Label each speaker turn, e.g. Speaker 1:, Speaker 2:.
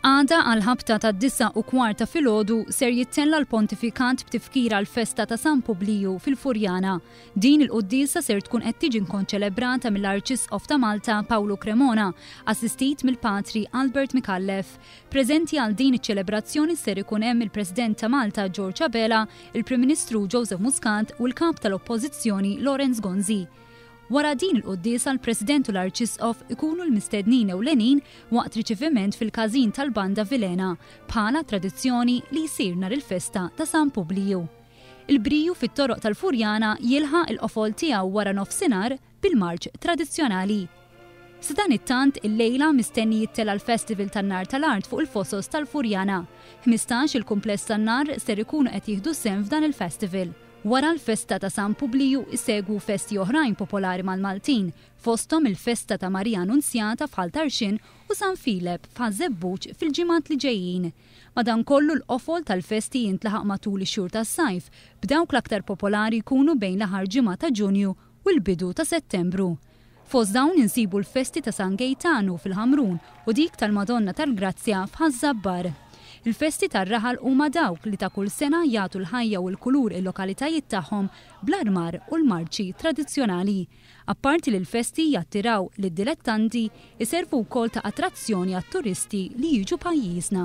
Speaker 1: Għada għall-ħabta tad-disa' u kwart ta' filgħodu ser jittella' l-Pontifikat b'tifkira għall-festa ta' San Publiju fil-Furjana. Din il-quddiesa ser tkun qed tiġi nkonċelebrata mill-Arċisqof ta' Malta Pawlu Cremona, assistit mill-Patri Albert Micallef. Preżenti għal din iċ-ċelebrazzjoni ser ikun hemm il-President ta' Malta George Abela, il-Prim Ministru Joseph Muscat u l-Kap tal-Oppożizzjoni Lawrence Gonzi. Wara din il-quddiesa l-President u l-Arċisqof ikunu l-mistednin ewlenin waqt riċiviment fil-Każin tal-Banda Vilhena bħala tradizzjoni li jsir nhar il-festa ta' San Publiju. Il-briju fit-toroq tal-Furjana jilħaq il-qofol tiegħu wara nofsinhar bil-marċ tradizzjonali. Sadanittant, illejla mistenni jittela' l-Festival tan-Nar tal-Art fuq il-Fosos tal-Furjana. Ħmistax il-kumpless tan-nar ser ikunu qed jieħdu sehem f'dan il-festival. Wara l-festa ta' San Publiju jsegwu festi oħrajn popolari mal-Maltin, fosthom il-festa ta' Marija Annunzjata f'Ħal Tarxien u San Filep f'Ħal Żebbuġ fil-ġimgħat li ġejjin. Madankollu l-qofol tal-festi jintlaħaq matul ix-xhur tas-sajf, b'dawk l-aktar popolari jkunu bejn l-aħar ġimgħa ta' Ġunju u l-bidu ta' Settembru. Fost dawn insibu l-festi ta' San Gejtanu fil-Ħamrun u dik tal-Madonna tal-Grazzja f'Ħaż-Żabbar. Il-festi tar-raħal huma dawk li ta' kull sena jagħtu l-ħajja u l-kulur il-lokalitajiet tagħhom bl-armar u l-marċi tradizzjonali. Apparti li l-festi jattiraw lid-dilettanti, iservu wkoll ta' attrazzjoni għat-turisti li jiġu pajjiżna.